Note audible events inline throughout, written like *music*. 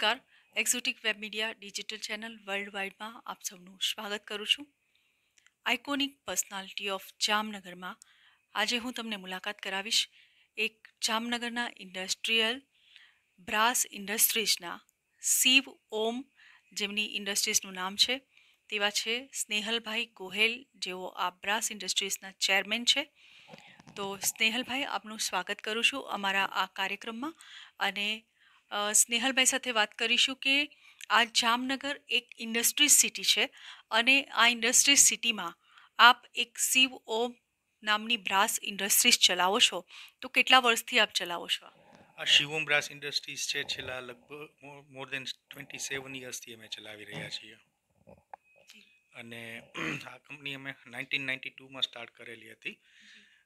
નમસ્કાર. Exotic web media digital channel world વાઇડમાં આપ સૌનું સ્વાગત કરું છું. આઇકોનિક પર્સનાલિટી ઓફ જામનગરમાં આજે હું તમને મુલાકાત કરાવીશ. એક જામનગરના ઇન્ડસ્ટ્રીયલ બ્રાસ ઇન્ડસ્ટ્રીઝના શિવ ઓમ જેમની ઇન્ડસ્ટ્રીઝનું નામ છે. તેવા છે સ્નેહલભાઈ ગોહેલ, જેઓ આ બ્રાસ ઇન્ડસ્ટ્રીઝના ચેરમેન છે. તો સ્નેહલભાઈ, આપનું સ્વાગત કરું છું અમારા આ કાર્યક્રમમાં અને સ્નેહલભાઈ સાથે વાત કરીશું કે આ જામનગર એક ઇન્ડસ્ટ્રીઝ સિટી છે અને આ ઇન્ડસ્ટ્રીઝ સિટીમાં આપ એક શિવ ઓમ નામની બ્રાસ ઇન્ડસ્ટ્રીઝ ચલાવો છો. તો કેટલા વર્ષથી આપ ચલાવો છો આ? શિવમ બ્રાસ ઇન્ડસ્ટ્રીઝ છે. છેલ્લા લગભગ મોર દેન ટ્વેન્ટી સેવન યર્સથી અમે ચલાવી રહ્યા છીએ. અને આ કંપની અમે નાઇન્ટીન નાઇન્ટી ટુમાં સ્ટાર્ટ કરેલી હતી.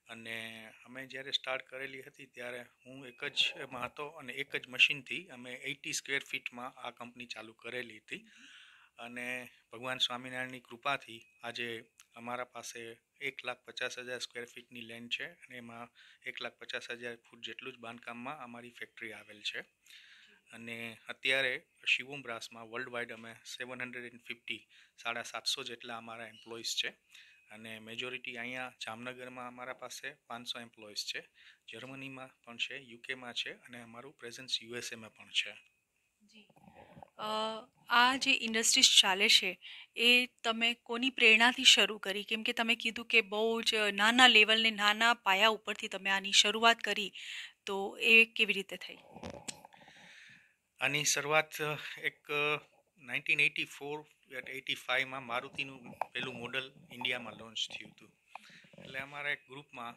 અને અમે જ્યારે સ્ટાર્ટ કરેલી હતી ત્યારે હું એક જ એમાં હતો અને એક જ મશીનથી અમે એટી સ્ક્વેર ફીટમાં આ કંપની ચાલુ કરેલી હતી. અને ભગવાન સ્વામિનારાયણની કૃપાથી આજે અમારા પાસે એક લાખ પચાસ હજાર સ્ક્વેર ફીટની લેન્ડ છે અને એમાં એક લાખ પચાસ હજાર ફૂટ જેટલું જ બાંધકામમાં અમારી ફેક્ટરી આવેલ છે. અને અત્યારે શિવમ બ્રાસમાં વર્લ્ડ વાઇડ અમે સેવન હંડ્રેડ એન્ડ ફિફ્ટી સાડા સાતસો જેટલા અમારા એમ્પ્લોઈઝ છે. અને મેજોરિટી અહીંયા જામનગરમાં અમારા પાસે પાંચસો એમ્પ્લોઈઝ છે. જર્મનીમાં પણ છે યુકેમાં છે અને અમારું પ્રેઝન્સ યુએસએમાં પણ છે. આ જે ઇન્ડસ્ટ્રીઝ ચાલે છે એ તમે કોની પ્રેરણાથી શરૂ કરી? કેમ કે તમે કીધું કે બહુ જ નાના લેવલને નાના પાયા ઉપરથી તમે આની શરૂઆત કરી તો એ કેવી રીતે થઈ? આની શરૂઆત એક નાઇન્ટીન એટી ફોર એટી ફાઇવમાં મારુતિનું પહેલું મોડલ ઇન્ડિયામાં લોન્ચ થયું હતું. એટલે અમારા એક ગ્રુપમાં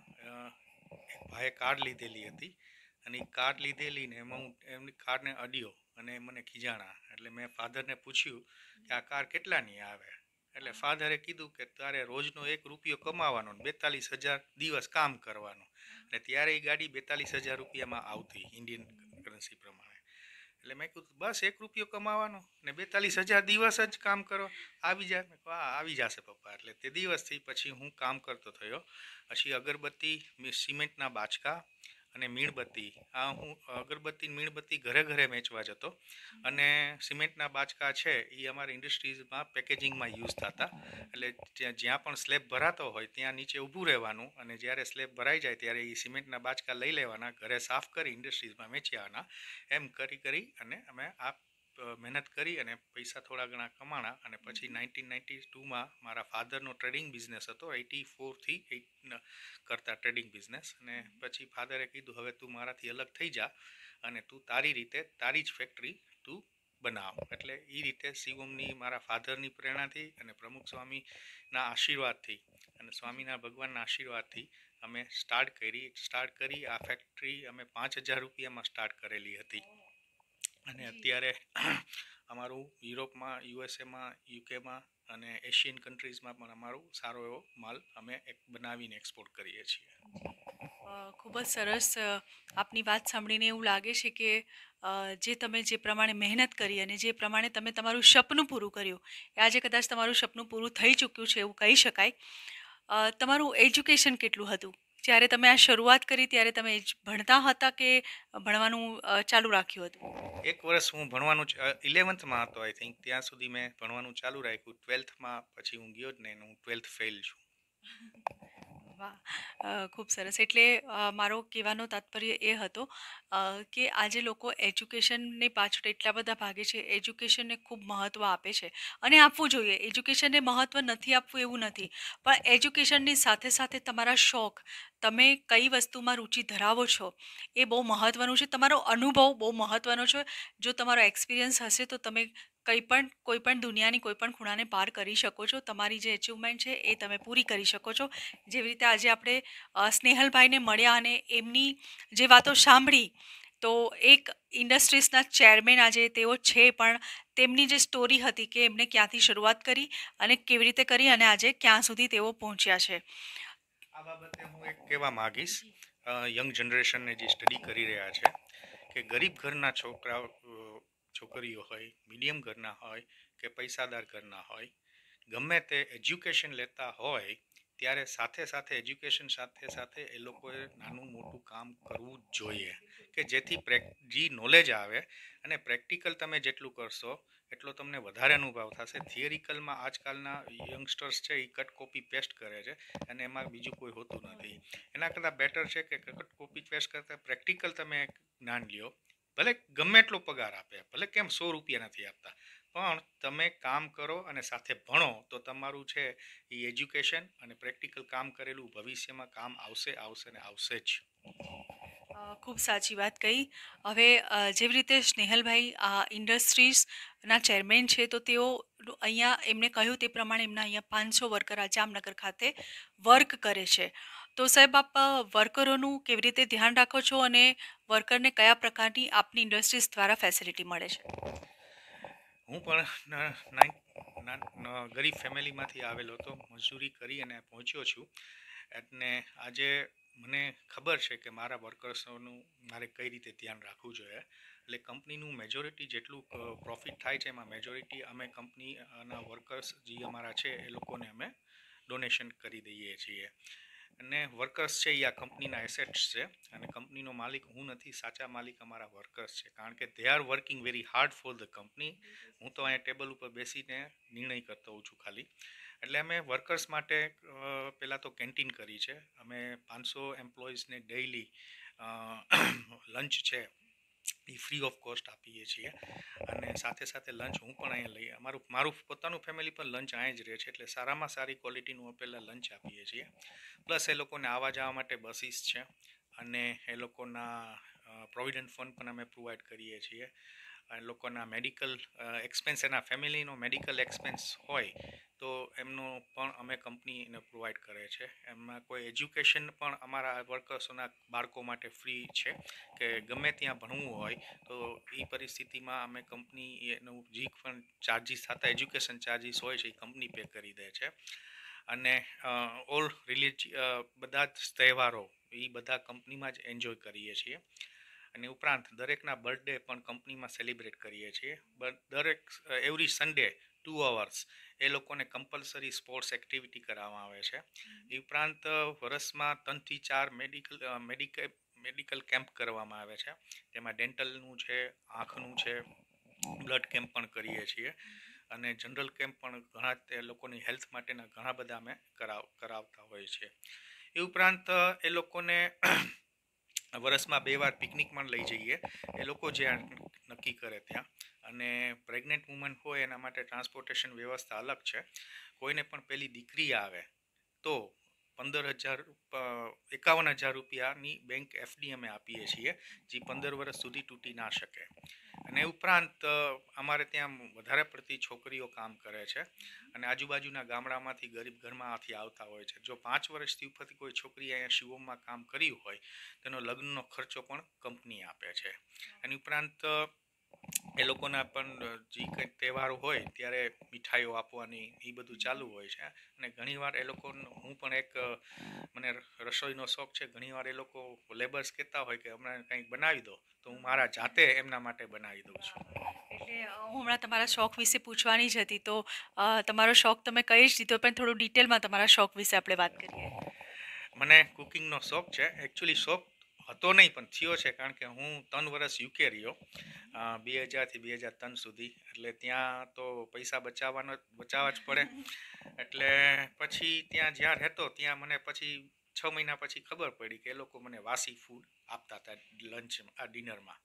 એક ભાઈએ કાર લીધેલી હતી અને એ કાર લીધેલી ને એમાં હું એમની કારને અડ્યો અને મને ખીજાણા. એટલે મેં ફાધરને પૂછ્યું કે આ કાર કેટલાની આવે? એટલે ફાધરે કીધું કે તારે રોજનો એક રૂપિયો કમાવાનો બેતાલીસ હજાર દિવસ કામ કરવાનું. અને ત્યારે એ ગાડી બેતાલીસ હજાર રૂપિયામાં આવતી ઇન્ડિયન કરન્સી પ્રમાણે. એટલે મેં કીધું બસ એક રૂપિયો કમાવાનો ને બેતાલીસ હજાર દિવસ જ કામ કરો. આવી જાય. મેં કહ્યું, આવી જશે પપ્પા. એટલે તે દિવસથી પછી હું કામ કરતો થયો. પછી અગરબત્તી સિમેન્ટના બાચકા અને મીણબત્તી. આ હું અગરબત્તી મીણબત્તી ઘરે ઘરે વેચવા જતો. અને સિમેન્ટના બાચકા છે એ અમારી ઇન્ડસ્ટ્રીઝમાં પેકેજિંગમાં યુઝ થતા. એટલે જ્યાં પણ સ્લેબ ભરાતો હોય, ત્યાં નીચે ઊભું રહેવાનું. અને જ્યારે સ્લેબ ભરાઈ જાય, ત્યારે એ સિમેન્ટના બાચકા લઈ લેવાના, ઘરે સાફ કરી ઇન્ડસ્ટ્રીઝમાં વેચ્યાના એમ કરી કરી અને અમે આ મહેનત કરી અને પૈસા થોડા ઘણા કમાણા અને પછી નાઇન્ટીન નાઇન્ટી ટુમાં મારા ફાધરનો ટ્રેડિંગ બિઝનેસ હતો એટી ફોરથી એટ કરતા ટ્રેડિંગ બિઝનેસ. અને પછી ફાધરે કીધું હવે તું મારાથી અલગ થઈ જા અને તું તારી રીતે તારી જ ફેક્ટરી તું બનાવ. એટલે એ રીતે શિવમની મારા ફાધરની પ્રેરણાથી અને પ્રમુખ સ્વામીના આશીર્વાદથી અને સ્વામીના ભગવાનના આશીર્વાદથી અમે સ્ટાર્ટ કરી સ્ટાર્ટ કરી આ ફેક્ટરી અમે પાંચ હજાર રૂપિયામાં સ્ટાર્ટ કરેલી હતી. અને અત્યારે *clears throat* અમારું યુરોપમાં યુએસએમાં યુકેમાં અને એશિયન કન્ટ્રીઝમાં પણ અમારું સારો એવો માલ અમે એક બનાવીને એક્સપોર્ટ કરીએ છીએ. ખૂબ જ સરસ આપની વાત સાંભળીને એવું લાગે છે કે જે તમે જે પ્રમાણે મહેનત કરી અને જે પ્રમાણે તમે તમારું સપનું પૂરું કર્યું એ આજે કદાચ તમારું સપનું પૂરું થઈ ચૂક્યું છે એવું કહી શકાય. તમારું એજ્યુકેશન કેટલું હતું? જ્યારે તમે આ શરૂઆત કરી ત્યારે તમે ભણતા હતા કે ભણવાનું ચાલુ રાખ્યું હતું? એક વર્ષ હું ભણવાનું ઇલેવન્થમાં હતો આઈ થિંક ત્યાં સુધી મેં ભણવાનું ચાલુ રાખ્યું. ટ્વેલ્થમાં પછી હું ગયો જ નહીં હું ટ્વેલ્થ ફેલ છું. *laughs* વાહ ખૂબ સરસ. એટલે મારો કહેવાનો તાત્પર્ય એ હતો કે આજે લોકો એજ્યુકેશનની પાછળ એટલા બધા ભાગે છે, એજ્યુકેશનને ખૂબ મહત્ત્વ આપે છે. અને આપવું જોઈએ. એજ્યુકેશનને મહત્ત્વ નથી આપવું એવું નથી. પણ એજ્યુકેશનની સાથે સાથે તમારા શોખ, તમે કઈ વસ્તુમાં રુચિ ધરાવો છો, એ બહુ મહત્ત્વનું છે. તમારો અનુભવ બહુ મહત્ત્વનો છે. જો તમારો એક્સપિરિયન્સ હશે તો તમે કંઈ પણ કોઈ પણ દુનિયાની કોઈ પણ ખૂણાને પાર કરી શકો છો. તમારી જે અચીવમેન્ટ છે એ તમે પૂરી કરી શકો છો. જેવી રીતે આજે આપણે સ્નેહલભાઈને મળ્યા અને એમની જે વાતો સાંભળી તો એક ઇન્ડસ્ટ્રીઝના ચેરમેન આજે તેઓ છે પણ તેમની જે સ્ટોરી હતી કે એમને ક્યાંથી શરૂઆત કરી અને કેવી રીતે કરી અને આજે ક્યાં સુધી તેઓ પહોંચ્યા છે. આ બાબતે હું એક કહેવા માગીશ. યંગ જનરેશનને જે સ્ટડી કરી રહ્યા છે કે ગરીબ ઘરના છોકરાઓ અ, છોકરીઓ હોય મીડિયમ ઘરના હોય કે પૈસાદાર ઘરના હોય, ગમે તે એજ્યુકેશન લેતા હોય, ત્યારે સાથે સાથે એજ્યુકેશન સાથે સાથે એ લોકોએ નાનું મોટું કામ કરવું જોઈએ. કે જેથી પ્રેક, જે નોલેજ આવે અને પ્રેક્ટિકલ તમે જેટલું કરશો, એટલો તમને વધારે અનુભવ થશે. થિયરિકલમાં આજકાલના યંગસ્ટર્સ છે, એ કટ કોપી પેસ્ટ કરે છે અને એમાં બીજું કોઈ હોતું નથી. એના કરતાં બેટર છે કે કટ કોપી પેસ્ટ કરતાં પ્રેક્ટિકલ તમે જ્ઞાન લ્યો. ભલે ગમે એટલો પગાર આપે, ભલે કેમ સો રૂપિયા નથી આપતા, પણ તમે કામ કરો અને સાથે ભણો, તો તમારું છે એ એજ્યુકેશન અને પ્રેક્ટિકલ કામ કરેલું ભવિષ્યમાં કામ આવશે આવશે ને આવશે જ. ખૂબ સાચી વાત કહી. હવે જેવી રીતે સ્નેહલભાઈ, આ ઇન્ડસ્ટ્રીઝના ચેરમેન છે, તો તેઓ અહીંયા એમણે કહ્યું તે પ્રમાણે એમના અહીંયા પાંચસો વર્કર આ જામનગર ખાતે વર્ક કરે છે. તો સાહેબ આપ વર્કરોનું કેવી રીતે ધ્યાન રાખો છો અને વર્કરને કયા પ્રકારની આપની ઇન્ડસ્ટ્રીઝ દ્વારા ફેસિલિટી મળે છે? હું પણ ગરીબ ફેમિલીમાંથી આવેલો હતો. મજૂરી કરી અને પહોંચ્યો છું. એટલે આજે મને ખબર છે કે મારા વર્કર્સોનું મારે કઈ રીતે ધ્યાન રાખવું જોઈએ. એટલે કંપનીનું મેજોરિટી જેટલું પ્રોફિટ થાય છે એમાં મેજોરિટી અમે કંપનીના વર્કર્સ જે અમારા છે એ લોકોને અમે ડોનેશન કરી દઈએ છીએ. અને વર્કર્સ છે એ આ કંપનીના એસેટ્સ છે. અને કંપનીનો માલિક હું નથી, સાચા માલિક અમારા વર્કર્સ છે. કારણ કે they are working very hard for the company હું તો અહીંયા ટેબલ ઉપર બેસીને નિર્ણય કરતો હોઉં છું ખાલી. એટલે અમે વર્કર્સ માટે પહેલાં તો કેન્ટીન કરી છે. અમે પાંચસો એમ્પ્લોઈઝને ડેઇલી લંચ છે. એ ફ્રી ઓફ કોસ્ટ આપીએ છીએ. અને સાથે સાથે લંચ હું પણ અહીંયા લઈ, અમારું, મારું પોતાનું ફેમિલી પણ લંચ અહીંયા જ રહે છે, એટલે સારામાં સારી ક્વોલિટીનું પહેલાં લંચ આપીએ છીએ. પ્લસ એ લોકોને આવવા જવા માટે બસીસ છે, અને એ લોકોના પ્રોવિડન્ટ ફંડ પણ અમે પ્રોવાઈડ કરીએ છીએ. લોકોના મેડિકલ એક્સપેન્સ એના ફેમિલીનો મેડિકલ એક્સપેન્સ હોય, તો એમનો પણ અમે કંપની એને પ્રોવાઈડ કરે છે. એમાં કોઈ એજ્યુકેશન પણ અમારા વર્કર્સોના બાળકો માટે ફ્રી છે, કે ગમે ત્યાં ભણવું હોય, તો એ પરિસ્થિતિમાં અમે કંપની એનું જે પણ ચાર્જીસ થતા એજ્યુકેશન ચાર્જિસ હોય છે એ કંપની પે કરી દે છે. અને ઓલ રિલીજ બધા જ તહેવારો એ બધા કંપનીમાં જ એન્જોય કરીએ છીએ. અને ઉપરાંત દરેકના બર્થડે પણ કંપનીમાં સેલિબ્રેટ કરીએ છીએ. દરેક એવરી સન્ડે ટુ અવર્સ એ લોકોને કમ્પલસરી સ્પોર્ટ્સ એક્ટિવિટી કરાવવામાં આવે છે. એ ઉપરાંત વર્ષમાં ત્રણથી ચાર મેડિકલ મેડિકલ મેડિકલ કેમ્પ કરવામાં આવે છે. તેમાં ડેન્ટલનું છે આંખનું છે બ્લડ કેમ્પ પણ કરીએ છીએ. અને જનરલ કેમ્પ પણ ઘણા તે લોકોની હેલ્થ માટેના ઘણા બધા અમે કરાવ કરાવતા હોઈએ છીએ. એ ઉપરાંત એ લોકોને વર્ષમાં બે વાર પિકનિક પણ લઈ જઈએ. એ લોકો જ્યાં નક્કી કરે ત્યાં. અને પ્રેગ્નેન્ટ વુમન હોય એના માટે ટ્રાન્સપોર્ટેશન વ્યવસ્થા અલગ છે. કોઈને પણ પેલી દીકરી આવે તો પંદર હજાર એકાવન હજાર રૂપિયાની બેંક એફડી અમે આપીએ છીએ, જે પંદર વર્ષ સુધી તૂટી ના શકે. અને એ ઉપરાંત અમારે ત્યાં વધારે પડતી છોકરીઓ કામ કરે છે અને આજુબાજુના ગામડામાંથી ગરીબ ઘરમાંથી આવતા હોય છે. જો પાંચ વર્ષથી ઉપરથી કોઈ છોકરી અહીંયા શિવમમાં કામ કર્યું હોય તેનો લગ્નનો ખર્ચો પણ કંપની આપે છે. એની ઉપરાંત એ લોકોના પણ જે કંઈક તહેવારો હોય ત્યારે મીઠાઈઓ આપવાની એ બધું ચાલુ હોય છે. અને ઘણીવાર એ લોકો હું પણ એક મને રસોઈનો શોખ છે ઘણીવાર એ લોકો લેબર્સ કહેતા હોય કે હમણાં કંઈક બનાવી દો તો હું મારા જાતે એમના માટે બનાવી દઉં છું. એટલે હું હમણાં તમારા શોખ વિશે પૂછવાની જ હતી તો તમારો શોખ તમે કહી જ દીધો પણ થોડું ડિટેલમાં તમારા શોખ વિશે આપણે વાત કરીએ. મને કુકિંગનો શોખ છે. એકચ્યુઅલી શોખ હતો નહીં પણ થયો છે કારણ કે હું ત્રણ વર્ષ યુકે રહ્યો. બે હજારથી બે હજાર ત્રણ સુધી. એટલે ત્યાં તો પૈસા બચાવવાનો બચાવવા જ પડે. *laughs* એટલે પછી ત્યાં જ્યાં રહેતો ત્યાં મને પછી છ મહિના પછી ખબર પડી કે એ લોકો મને વાસી ફૂડ આપતા હતા લંચ આ ડિનરમાં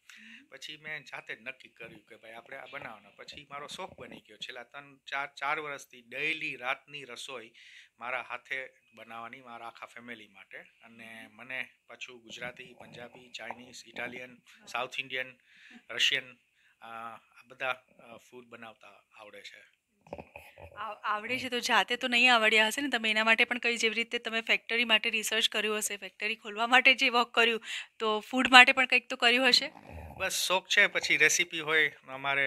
પછી મેં જાતે જ નક્કી કર્યું કે ભાઈ આપણે આ બનાવવાનો. પછી મારો શોખ બની ગયો. છેલ્લા ત્રણ ચાર ચાર વર્ષથી ડેઈલી રાતની રસોઈ મારા હાથે બનાવવાની મારા આખા ફેમિલી માટે. અને મને પાછું Gujarati Punjabi Chinese Italian South Indian Russian આ બધા ફૂડ બનાવતા આવડે છે. આવડે છે તો જાતે તો નહીં આવડ્યા હશે ને? તમે એના માટે પણ કઈ જેવી રીતે તમે ફેક્ટરી માટે રિસર્ચ કર્યું હશે ફેક્ટરી ખોલવા માટે જે વર્ક કર્યું, તો ફૂડ માટે પણ કંઈક તો કર્યું હશે? બસ શોખ છે, પછી રેસીપી હોય, અમારે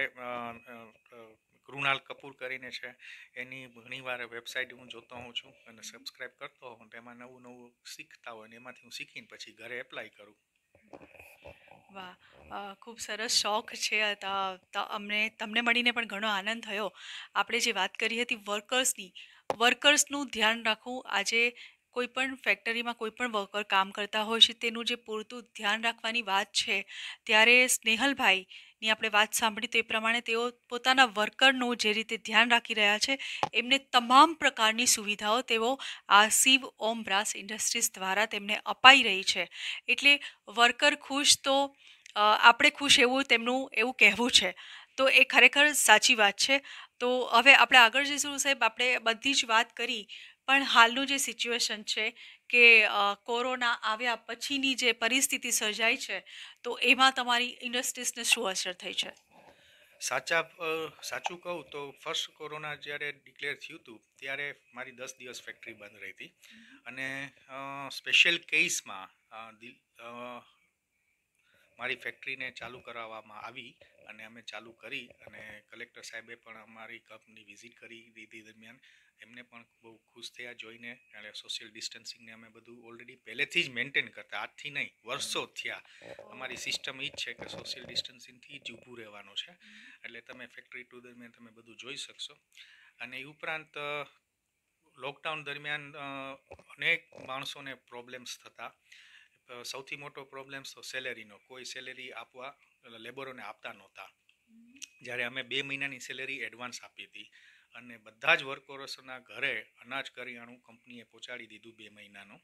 કૃણાલ કપૂર કરીને છે, એની ઘણીવાર વેબસાઇટ હું જોતો હોઉં છું અને સબસ્ક્રાઇબ કરતો હોઉં, તેમાં નવું નવું શીખતા હોય ને એમાંથી હું શીખીને પછી ઘરે એપ્લાય કરું. વાહ ખૂબ સરસ શોખ છે. અમને, તમને મળીને પણ ઘણો આનંદ થયો. આપણે જે વાત કરી હતી વર્કર્સની, વર્કર્સનું ધ્યાન રાખવું, આજે કોઈ પણ ફેક્ટરીમાં કોઈ પણ વર્કર કામ કરતા હોય છે, તેનું જે પૂરતું ધ્યાન રાખવાની વાત છે, ત્યારે સ્નેહલભાઈની આપણે વાત સાંભળી તે પ્રમાણે તેઓ પોતાના વર્કરનું જે રીતે ધ્યાન રાખી રહ્યા છે, એમને તમામ પ્રકારની સુવિધાઓ તેઓ આ શિવ ઓમ બ્રાસ ઇન્ડસ્ટ્રીઝ દ્વારા તેમને અપાઈ રહી છે. એટલે વર્કર ખુશ તો આપણે ખુશ એવું તેમનું એવું કહેવું છે. તો એ ખરેખર સાચી વાત છે. તો હવે આપણે આગળ જઈશું સાહેબ, આપણે બધી જ વાત કરી, પણ હાલનું જે સિચ્યુએશન છે કે કોરોના આવ્યા પછીની જે પરિસ્થિતિ સર્જાઈ છે તો એમાં તમારી ઇન્ડસ્ટ્રીઝને શું અસર થઈ છે? સાચા સાચું કહું તો ફર્સ્ટ કોરોના જ્યારે ડિક્લેર થયું હતું ત્યારે મારી દસ દિવસ ફેક્ટરી બંધ રહી હતી. અને સ્પેશિયલ કેસમાં મારી ફેક્ટરીને ચાલુ કરાવવામાં આવી અને અમે ચાલુ કરી અને કલેક્ટર સાહેબે પણ અમારી કંપની વિઝિટ કરી દીધી દરમિયાન. એમને પણ બહુ ખુશ થયા જોઈને. એટલે સોશિયલ ડિસ્ટન્સિંગને અમે બધું ઓલરેડી પહેલેથી જ મેન્ટેન કરતા આજથી નહીં વર્ષો થયા. અમારી સિસ્ટમ એ જ છે કે સોશિયલ ડિસ્ટન્સિંગથી જ ઊભું રહેવાનું છે. એટલે તમે ફેક્ટરી ટુ દરમિયાન તમે બધું જોઈ શકશો. અને એ ઉપરાંત લોકડાઉન દરમિયાન અનેક માણસોને પ્રોબ્લેમ્સ થતા. સૌથી મોટો પ્રોબ્લેમ્સ તો સેલેરીનો કોઈ સેલેરી આપવા લેબરોને આપતા નહોતા. જ્યારે અમે બે મહિનાની સેલેરી એડવાન્સ આપી હતી. અને બધા જ વર્કરોના ઘરે અનાજ કરિયાણું કંપનીએ પહોંચાડી દીધું બે મહિનાનું.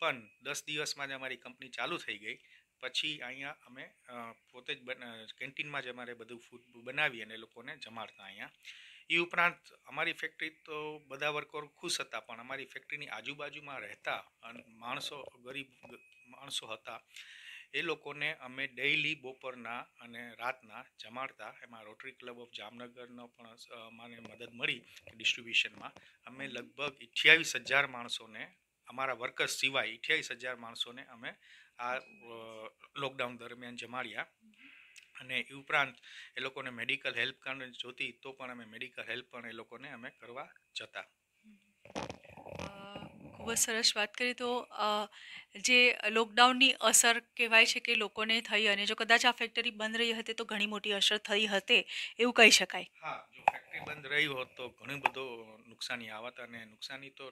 પણ દસ દિવસમાં જ અમારી કંપની ચાલુ થઈ ગઈ. પછી અહીંયા અમે પોતે જ બન કેન્ટીનમાં જ અમારે બધું ફૂડ બનાવી અને લોકોને જમાડતા અહીંયા. એ ઉપરાંત અમારી ફેક્ટરી તો બધા વર્કરો ખુશ હતા પણ અમારી ફેક્ટરીની આજુબાજુમાં રહેતા અને માણસો ગરીબ માણસો હતા. એ લોકોને અમે ડેઇલી બપોરના અને રાતના જમાડતા. એમાં રોટરી ક્લબ ઓફ જામનગરનો પણ મને મદદ મળી ડિસ્ટ્રીબ્યુશનમાં અમે લગભગ અઠ્યાવીસ હજાર માણસોને, અમારા વર્કર્સ સિવાય અઠ્યાવીસ હજાર માણસોને અમે આ લોકડાઉન દરમિયાન જમાડ્યા. અને એ ઉપરાંત એ લોકોને મેડિકલ હેલ્પ જોતી તો પણ અમે મેડિકલ હેલ્પ પણ એ લોકોને અમે કરવા જતા. ખૂબ જ સરસ વાત કરી. તો જે લોકડાઉનની અસર કહેવાય છે કે લોકોને થઈ અને જો કદાચ આ ફેક્ટરી બંધ રહી હતી તો ઘણી મોટી અસર થઈ હતી, એવું કહી શકાય. હા, જો ફેક્ટરી બંધ રહી હોત તો ઘણું બધો નુકસાની આવત અને નુકસાની તો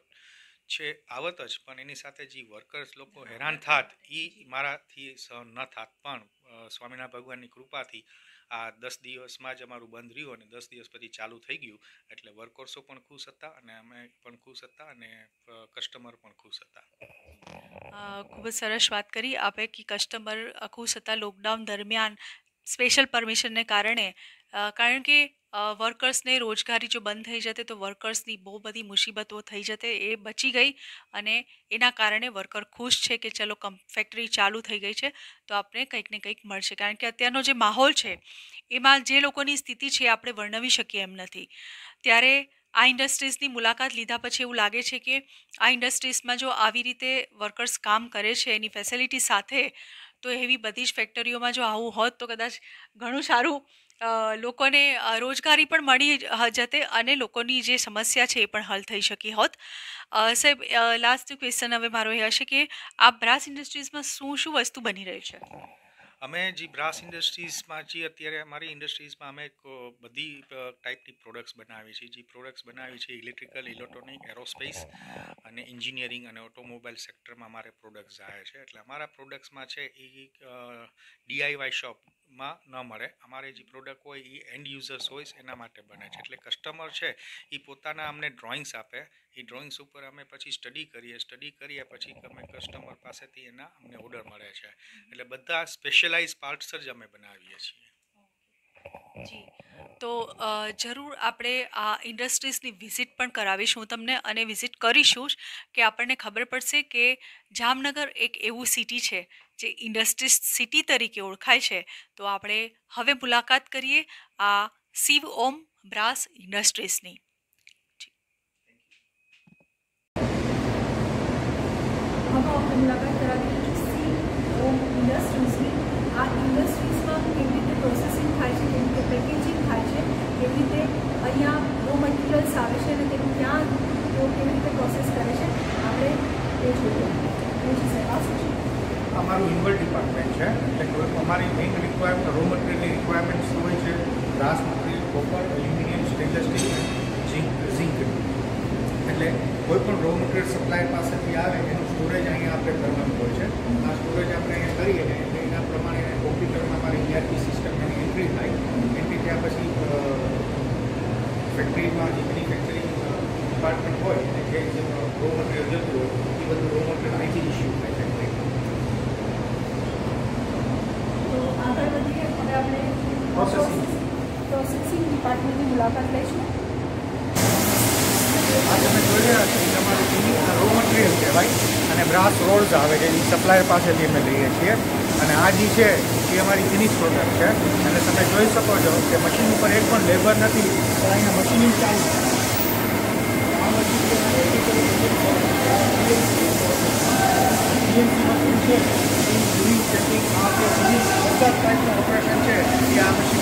છે, આવત જ. પણ એની સાથે જે વર્કર્સ લોકો હેરાન થાત એ મારાથી સહન ન થાત. પણ સ્વામિનારાયણ ભગવાનની કૃપાથી આ દસ દિવસમાં જ અમારું બંધ રહ્યું અને દસ દિવસ પછી ચાલુ થઈ ગયું. એટલે વર્કર્સો પણ ખુશ હતા અને અમે પણ ખુશ હતા અને કસ્ટમર પણ ખુશ હતા. ખૂબ જ સરસ વાત કરી આપે કે કસ્ટમર ખુશ હતા લોકડાઉન દરમિયાન સ્પેશિયલ પરમિશનને કારણે. કારણ કે વર્કર્સને રોજગારી જો બંધ થઈ જતે તો વર્કર્સની બહુ બધી મુસીબતો થઈ જતે, એ બચી ગઈ અને એના કારણે વર્કર ખુશ છે કે ચલો કમ ફેક્ટરી ચાલુ થઈ ગઈ છે, તો આપણે કંઈક ને કંઈક મળશે. કારણ કે અત્યારનો જે માહોલ છે, એમાં જે લોકોની સ્થિતિ છે આપણે વર્ણવી શકીએ એમ નથી. ત્યારે આ ઇન્ડસ્ટ્રીઝની મુલાકાત લીધા પછી એવું લાગે છે કે આ ઇન્ડસ્ટ્રીઝમાં જો આવી રીતે વર્કર્સ કામ કરે છે, એની ફેસિલિટી સાથે, તો એવી બધી જ ફેક્ટરીઓમાં જો આવું હોત તો કદાચ ઘણું સારું લોકોને રોજગારી પણ મળી જતે અને લોકોની જે સમસ્યા છે એ પણ હલ થઈ શકી હોત. સાહેબ લાસ્ટ ક્વેશ્ચન હવે મારો એ હશે કે આ બ્રાસ ઇન્ડસ્ટ્રીઝમાં શું શું વસ્તુ બની રહી છે? અમે જે બ્રાસ ઇન્ડસ્ટ્રીઝમાં જે અત્યારે અમારી ઇન્ડસ્ટ્રીઝમાં અમે બધી ટાઈપની પ્રોડક્ટ્સ બનાવીએ છીએ. જે પ્રોડક્ટ્સ બનાવી છે ઇલેક્ટ્રિકલ ઇલેક્ટ્રોનિક એરોસ્પેસ અને એન્જિનિયરિંગ અને ઓટોમોબાઈલ સેક્ટરમાં અમારે પ્રોડક્ટ્સ આવે છે. એટલે અમારા પ્રોડક્ટ્સમાં છે એ ડીઆઈવાય શોપમાં ન મળે. અમારે જે પ્રોડક્ટ હોય એ એન્ડ યુઝર્સ હોય એના માટે બને છે. એટલે કસ્ટમર છે એ પોતાના અમને ડ્રોઈંગ્સ આપે. એ ડ્રોઈંગ્સ ઉપર અમે પછી સ્ટડી કરીએ. સ્ટડી કરીએ પછી અમે કસ્ટમર પાસેથી એના અમને ઓર્ડર મળે છે. એટલે બધા સ્પેશિયલાઇઝ પાર્ટ્સ જ અમે બનાવીએ છીએ. જી. તો જરૂર આપણે આ ઇન્ડસ્ટ્રીઝની વિઝિટ પણ કરાવીશું. તમને અને વિઝિટ કરીશું કે આપણને ખબર પડશે કે જામનગર એક એવું સિટી છે જે ઇન્ડસ્ટ્રીઝ સિટી તરીકે ઓળખાય છે, તો આપણે હવે મુલાકાત કરીએ આ શિવ ઓમ બ્રાસ ઇન્ડસ્ટ્રીઝની. મુલાકાત કરાવી સી ઓમ ઇન્ડસ્ટ્રીઝની આ ઇન્ડસ્ટ્રીઝમાં કેવી રીતે પ્રોસેસિંગ થાય છે પેકેજિંગ થાય છે, કેવી રીતે અહીંયા રો મટીરિયલ્સ આવે છે અને તેનું ક્યાં તેઓ કેવી રીતે પ્રોસેસ કરે છે, આપણે તે જોઈએ અમારું ઇન્વર્ટ ડિપાર્ટમેન્ટ છે. એટલે અમારી મેઇન રિક્વાયરમેન્ટ રો મટીરિયલની રિક્વાયરમેન્ટ્સ હોય છે brass material copper aluminium stainless steel zinc એટલે કોઈ પણ રો મટીરિયલ સપ્લાયર પાસેથી આવે, એનું સ્ટોરેજ અહીંયા આપણે કરવાનું હોય છે. આ સ્ટોરેજ આપણે અહીંયા કરીએ એટલે એના પ્રમાણે કોમ્પ્યુટરમાં અમારી ERP સિસ્ટમ એની એન્ટ્રી થાય. એન્ટ્રી થયા પછી ફેક્ટરીમાં જે મેન્યુફેક્ચરિંગ ડિપાર્ટમેન્ટ હોય અને જે રો મટીરિયલ જતું હોય, એ બધું રો મટીરિયલ અહીંથી ઇસ્યુ થાય ફેક્ટરીમાં તો આગળ વધીએ હવે આપણે Processing. પ્રોસેસિંગ મુલાકાત લઈશું. આ તમે જોઈ રહ્યા છીએ અમારું રો મટીરિયલ કહેવાય અને બ્રાસ રોડ્સ આવે છે એ સપ્લાયર પાસેથી અમે લઈએ છીએ. અને આ જે છે, એ અમારી ફિનિશ પ્રોડક્ટ છે. અને તમે જોઈ શકો છો કે મશીન ઉપર એક પણ લેબર નથી, પણ અહીંયા મશીનિંગ ચાલુ છે. મશીન મશીન ઓપરેશન છે એ આ મશીનમાં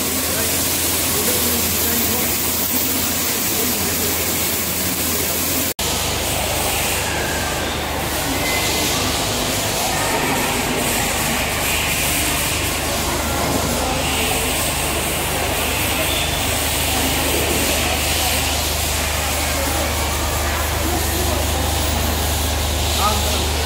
આ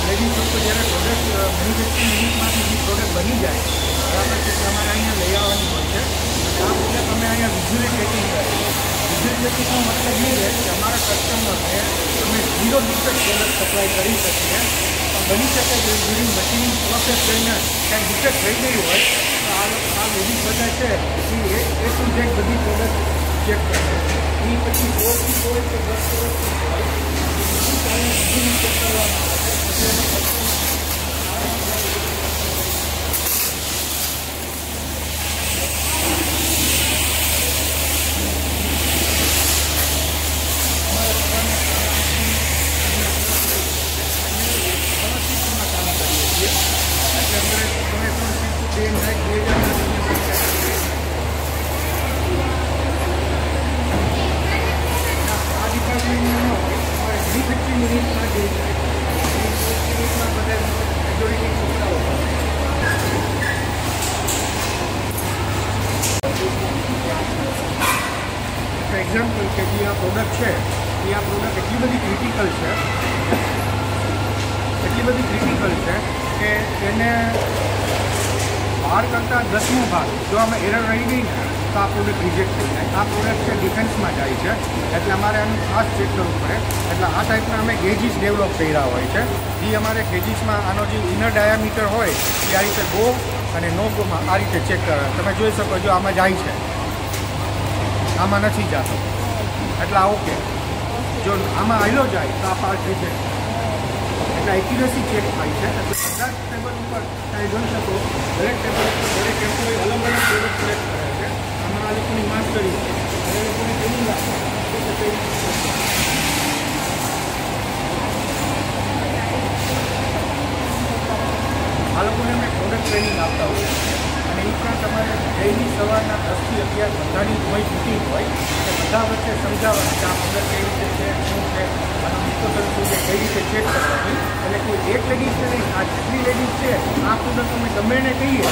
લેડીઝ લોકો જ્યારે પ્રોડક્ટ મેન્યુફેક્ચરિંગ યુનિટમાંથી જે પ્રોડક્ટ બની જાય બરાબર છે તમારે અહીંયા લઈ આવવાની હોય છે અને આ પ્રોડક્ટ અમે અહીંયા વિઝ્યુઅલી ચેકિંગ કરીએ વિઝ્યુઅલી ચેકિંગનો મતલબ એ છે કે અમારા કસ્ટમરને અમે ઝીરો ડિફેક્ટ પ્રોડક્ટ સપ્લાય કરી શકીએ પણ બની શકે કે ડ્યુરિંગ મશીનિંગ પ્રોસેસ લઈને ક્યાંક ડિફેક્ટ થઈ ગઈ હોય તો આ લોકો આ લેડીઝ બધા છે એ એ ટુ ઝેડ બધી પ્રોડક્ટ ચેક કરે એ પછી કોઈથી કોઈ કે દસ વર્ષથી હોય આ ડિપાર્ટમેન્ટમાં મેન્યુફેક્ચરિંગ યુનિટમાં જે યુનિટમાં બધા મેજોરિટી છોકરાઓ હોય. ફોર એક્ઝામ્પલ કે જે આ પ્રોડક્ટ છે એ આ પ્રોડક્ટ એટલી બધી ક્રિટિકલ છે એટલી બધી ક્રિટિકલ છે કે એને બાર કરતાં દસમો ભાગ, જો અમે એરર રહી ગઈ ને, તો આ પ્રોડક્ટ રિજેક્ટ થઈ જાય. આ પ્રોડક્ટ છે ડિફેન્સમાં જાય છે. એટલે અમારે એનું ખાસ ચેક કરવું પડે. એટલે આ ટાઈપના અમે ગેજીસ ડેવલપ કર્યા હોય છે. એ અમારે ગેજીસમાં આનો જે ઇનર ડાયામીટર હોય, એ આ રીતે ગો અને નો ગોમાં આ રીતે ચેક કરે તમે જોઈ શકો જો આમાં જાય છે. આમાં નથી જતો. એટલે ઓકે જો આમાં આવેલો જાય, તો આ પાર્ટ રિજેક્ટ એટલે એક્યુરેસી ચેક થાય છે. બધા ટેબલ ઉપર તમે જોઈ શકો, દરેક ટેબલ દરેક એમ્પ્લોય અલગ અલગ પ્રોડક્ટ સિલેક્ટ કરે છે. આમાં આ લોકોની માસ્ટરી છે. એ લોકોને કેવું રીતે આ લોકોને અમે પ્રોડક્ટ ટ્રેનિંગ આપતા હોઈએ અને ઉપરાંત તમારે ડેલી સવારના દસથી અગિયાર બધાની હોય મીટિંગ હોય અને બધા વચ્ચે સમજાવવાનું કે આ અંદર કઈ રીતે છે, શું છે, અને નિકોસન શું છે કઈ રીતે ચેક કરવાની. એટલે કોઈ એક લેડીઝ છે નહીં આ જેટલી લેડીઝ છે, આ પ્રોડક્ટ અમે ગમે કહીએ,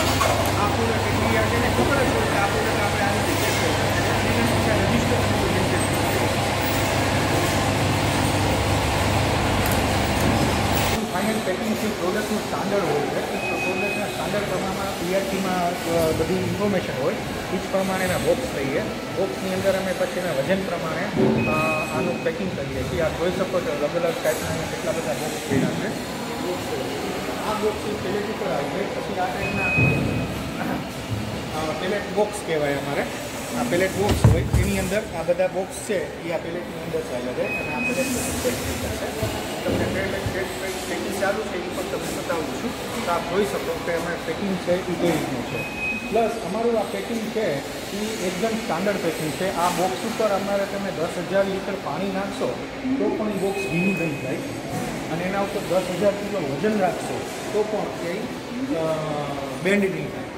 આ પ્રોડક્ટ એટલી આ જેને ખબર જ હોય કે આ પ્રોડક્ટ આપણે આ રીતે ચેક કરીએ એના માટે રજિસ્ટર ફાઇનલ પેકિંગ જે પ્રોડક્ટનું સ્ટાન્ડર્ડ હોય છે. તો પ્રોડક્ટના સ્ટાન્ડર્ડ પ્રમાણમાં પીઆરટીમાં બધી ઇન્ફોર્મેશન હોય. એ જ પ્રમાણે અમે બોક્સ લઈએ. બોક્સની અંદર અમે પછી એના વજન પ્રમાણે અ, આનું પેકિંગ કરીએ છીએ. આ જોઈ શકો છો અલગ અલગ ટાઈપના અહીંયા કેટલા બધા બોક્સ કર્યા છે. બોક્સ આ બોક્સ પેલેટ ઉપર આવી જાય પછી આ ટાઈપના પેલેટ બોક્સ કહેવાય અમારે. આ પેલેટ બોક્સ હોય. એની અંદર આ બધા બોક્સ છે. એ આ પેલેટની અંદર ચાલ્યા જાય. અને આ પેલેટ પેક થઈ જશે. તમને પેલેટ પેકિંગ ચાલુ છે, એ પણ તમને બતાવું છું. તો આપ શકો કે અમે પેકિંગ છે એ કઈ રીતનું છે. પ્લસ અમારું આ પેકિંગ છે એ એકદમ સ્ટાન્ડર્ડ પેકિંગ છે. આ બોક્સ ઉપર અમારે તમે દસ હજાર લીટર પાણી નાખશો, તો પણ એ બોક્સ ભીનું બની જાય. અને એના ઉપર દસ હજાર કિલો વજન રાખશો, તો પણ એ બેન્ડ નહીં થાય.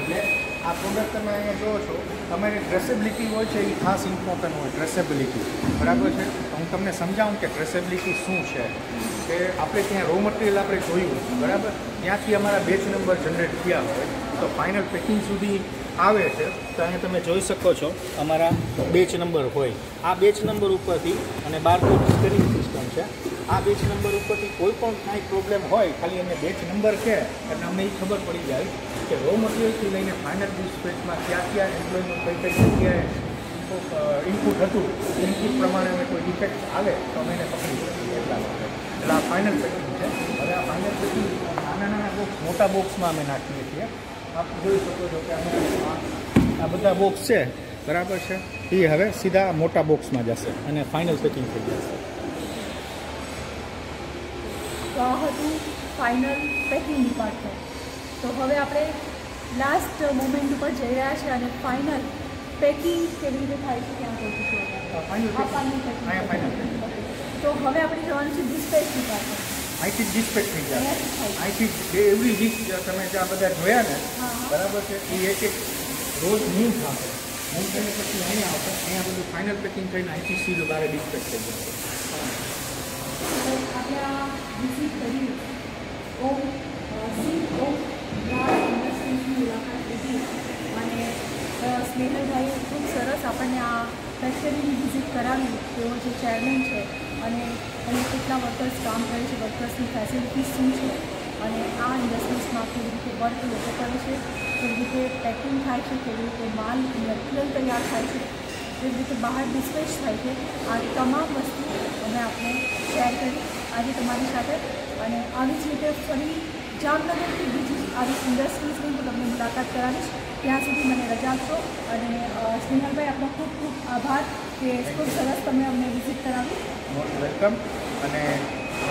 એટલે આ પ્રોડક્ટ તમે અહીંયા જુઓ છો, તમારી ડ્રેસેબિલિટી હોય છે એ ખાસ ઇમ્પોર્ટન્ટ હોય ડ્રેસેબિલિટી બરાબર છે? હું તમને સમજાવું કે ટ્રેસેબિલિટી શું છે. કે આપણે ત્યાં રો મટીરિયલ આપણે જોયું, બરાબર? ત્યાંથી અમારા બેચ નંબર જનરેટ થયા હોય, તો ફાઇનલ પેકિંગ સુધી આવે છે. તો અહીંયા તમે જોઈ શકો છો, અમારા બેચ નંબર હોય. આ બેચ નંબર ઉપરથી અને બારકોડ સ્કેનિંગ સિસ્ટમ છે. આ બેચ નંબર ઉપરથી કોઈ પણ કાંઈ પ્રોબ્લેમ હોય, ખાલી અમે બેચ નંબર છે એટલે અમને એ ખબર પડી જાય કે રો મટીરિયલથી લઈને ફાઇનલ ડિસ્પેચમાં ક્યાં ક્યાં એમ્પ્લોયનું કઈ કઈ જગ્યાએ ઇનપુટ હતું ઇનપુટ પ્રમાણે અમે કોઈ ડિફેક્ટ આવે તો અમે એને પકડી શકીએ એટલા માટે. એટલે આ ફાઇનલ પેકિંગ છે. હવે આ ફાઇનલ પેકિંગ નાના નાના બોક્સ મોટા બોક્સમાં અમે નાખીએ છીએ. આપ જોઈ શકો છો કે આ- બધા બોક્સ છે. બરાબર છે? એ હવે સીધા મોટા બોક્સમાં જશે અને ફાઇનલ પેકિંગ થઈ જશે. તો હતું ફાઇનલ પેકિંગ ડિપાર્ટમેન્ટ તો હવે આપણે લાસ્ટ મોમેન્ટ ઉપર જઈ રહ્યા છે અને ફાઇનલ પેકિંગ કેવી રીતે થાય છે ત્યાં પહોંચીશું તો હવે આપણે જવાનું છે ડિસ્પેચની પાસે. અહીંથી ડિસ્પેચ થઈ જાય એવી અહીંથી એવરી વીક તમે જે આ બધા જોયા ને બરાબર છે એ એક એક રોજ મૂવ થશે મૂવ થઈને પછી અહીંયા આવશે. અહીંયા બધું ફાઇનલ પેકિંગ થઈને અહીંથી સીધું બહાર ડિસ્પેચ થઈ જશે આપણે આ વિઝિટ કરી ઓમ સી ઓમ ગ્લાસ ઇન્ડસ્ટ્રીઝની મુલાકાત લીધી અને સ્નેહલભાઈએ ખૂબ સરસ આપણને આ ફેક્ટરીની વિઝિટ કરાવી, તેઓ જે ચેરમેન છે અને અહીં કેટલા વર્કર્સ કામ કરે છે, વર્કર્સની ફેસિલિટીઝ શું છે અને આ ઇન્ડસ્ટ્રીઝમાં કેવી રીતે વર્ક લોકો કરે છે, કેવી રીતે પેકિંગ થાય છે, કેવી રીતે માલ, મટીરિયલ તૈયાર થાય છે, કેવી રીતે બહાર ડિસ્પેચ થાય છે, આ તમામ વસ્તુ અમે આપણે શેર કરી આજે તમારી સાથે. અને આવી જ રીતે ફરી જામનગરથી બીજી આવી ઇન્ડસ્ટ્રીઝની હું તમને મુલાકાત કરાવીશ. ત્યાં સુધી મને રજા આપશો અને સ્નેહલભાઈ આપનો ખૂબ ખૂબ આભાર કે ખૂબ સરસ તમે અમને વિઝિટ કરાવી. મોસ્ટ વેલકમ અને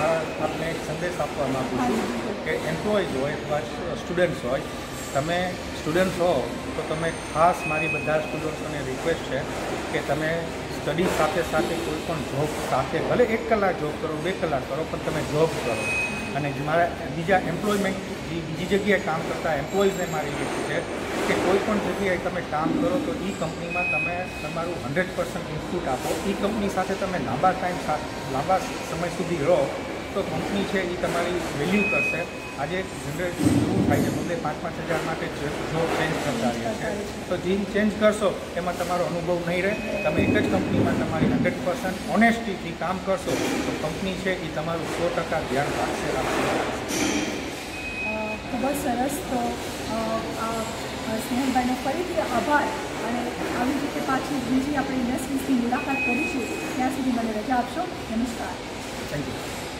આપને એક સંદેશ આપવા માગું છું કે એમ્પ્લોઈઝ હોય સ્ટુડન્ટ્સ હોય તમે સ્ટુડન્ટ્સ હો તો તમે ખાસ મારી બધા સ્ટુડન્ટ્સોને રિક્વેસ્ટ છે કે તમે સ્ટડી સાથે સાથે કોઈ પણ જોબ સાથે ભલે એક કલાક જોબ કરો બે કલાક કરો પણ તમે જોબ કરો. અને મારા બીજા એમ્પ્લોયમેન્ટ જે બીજી જગ્યાએ કામ કરતા એમ્પ્લોઈઝને મારી રીત છે કે કોઈ પણ જગ્યાએ તમે કામ કરો તો એ કંપનીમાં તમે તમારું હંડ્રેડ પર્સન્ટ ઇનપુટ આપો. એ કંપની સાથે તમે લાંબા ટાઈમ સાથે લાંબા સમય સુધી રહો તો કંપની છે એ તમારી વેલ્યુ કરશે. આજે જનરેટ એવું થાય છે બધે પાંચ પાંચ હજાર માટે જોબ ચેન્જ કરતા રહ્યા છે. તો જે ચેન્જ કરશો એમાં તમારો અનુભવ નહીં રહે. તમે એક જ કંપનીમાં તમારી હંડ્રેડ પર્સન્ટ ઓનેસ્ટીથી કામ કરશો તો કંપની છે એ તમારું સો ટકા ધ્યાન રાખશે રાખશે. ખૂબ જ સરસ તો સ્નેહલભાઈનો ફરીથી આભાર. અને આવી રીતે પાછી બીજી આપણે ઇન્ડસ્ટ્રીઝની મુલાકાત કરીશું. ત્યાં સુધી મને રજા આપશો. નમસ્કાર. Thank you